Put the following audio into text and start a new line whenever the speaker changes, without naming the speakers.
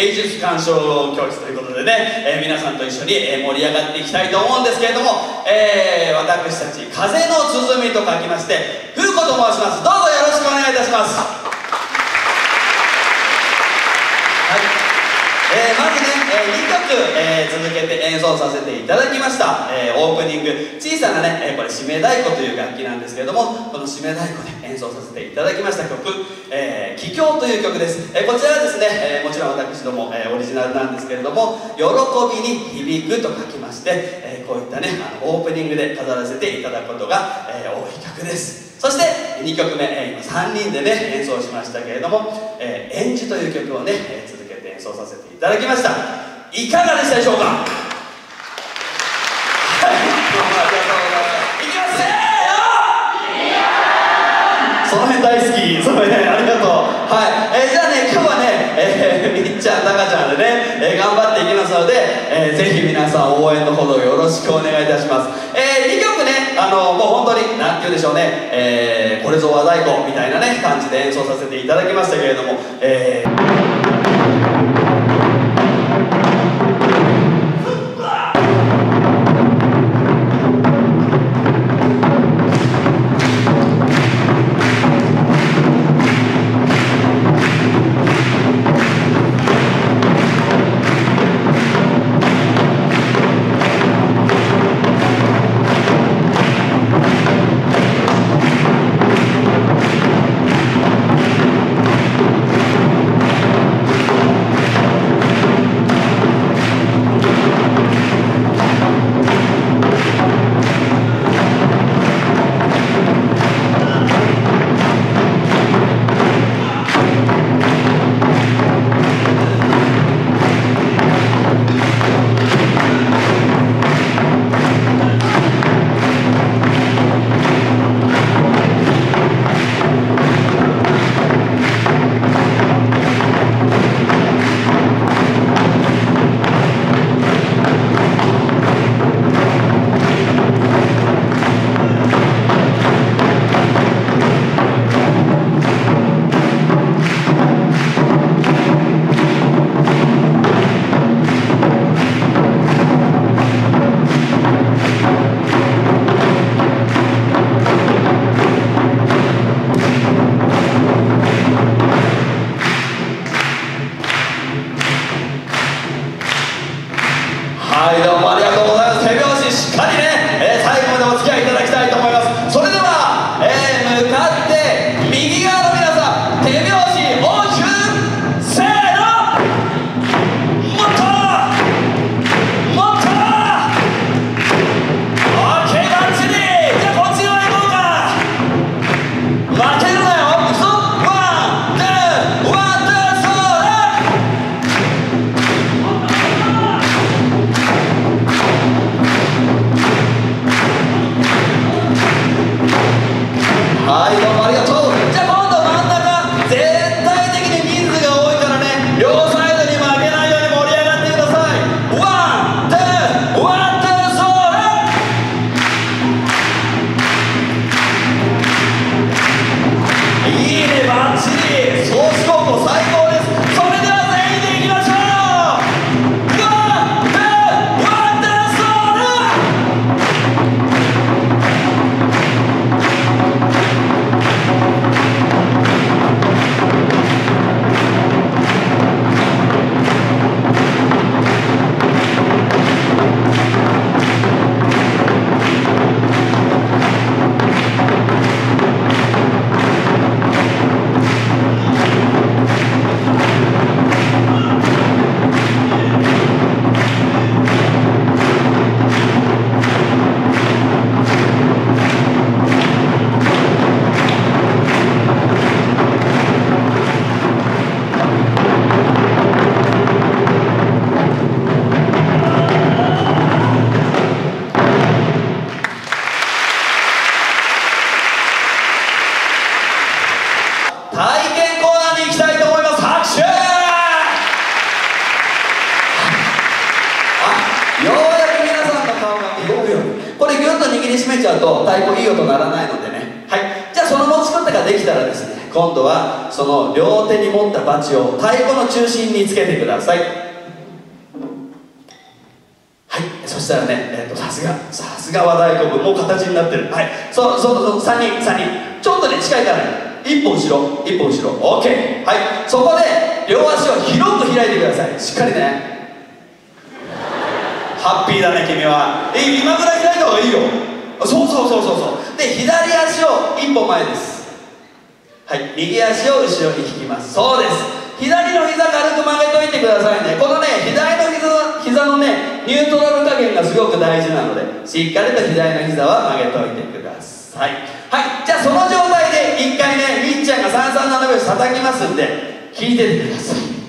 芸術鑑賞教室ということでね、えー皆さんと一緒に盛り上がっていきたいと思うんですけれども、えー私たち「風の鼓」と書きまして風子と申します。どうぞよろしくお願いいたします。はい。えーまずね、え2曲、えー続けて演奏させていただきました、えーオープニング小さなね、えーこれ締め太鼓という楽器なんですけれどもこの締め太鼓で演奏させていただきました曲「えー、」という曲です、えこちらはですね、えもちろん私ども、えオリジナルなんですけれども「喜びに響く」と書きまして、えこういったねあのオープニングで飾らせていただくことが、え多い曲です。そして2曲目、え今3人でね演奏しましたけれども「えー、演じ」という曲をね、えー続けて演奏させていただきました。いかがでしたでしょうか？はい。どうもありがとうございますいきます。せーのその辺大好き。その辺ありがとう。はい、えーじゃあね今日はね、えーみっちゃんたかちゃんでね、えー頑張っていきますので、えーぜひ皆さん応援のほどよろしくお願いいたします、え2曲ねあのもう本当に何て言うんでしょうね、えーこれぞ和太鼓みたいなね感じで演奏させていただきましたけれども、えーできたらですね今度はその両手に持ったバチを太鼓の中心につけてください。はいそしたらね、えーと、とさすがさすが和太鼓部もう形になってる。はいそうそうそう3人3人。ちょっとね近いからね。一歩後ろ一歩後ろ。OK はいそこで両足を広く開いてください。しっかりね。ハッピーだね君は。え今ぐらい開いた方がいいよ。そうそうそうそうそう。で左足を一歩前です。はい右足を後ろに引きます。そうです。左の膝軽く曲げといてくださいね。このね左の膝膝のねニュートラル加減がすごく大事なのでしっかりと左の膝は曲げといてください。はいじゃあその状態で1回ねみっちゃんが三三七拍子叩きますんで聞いててください。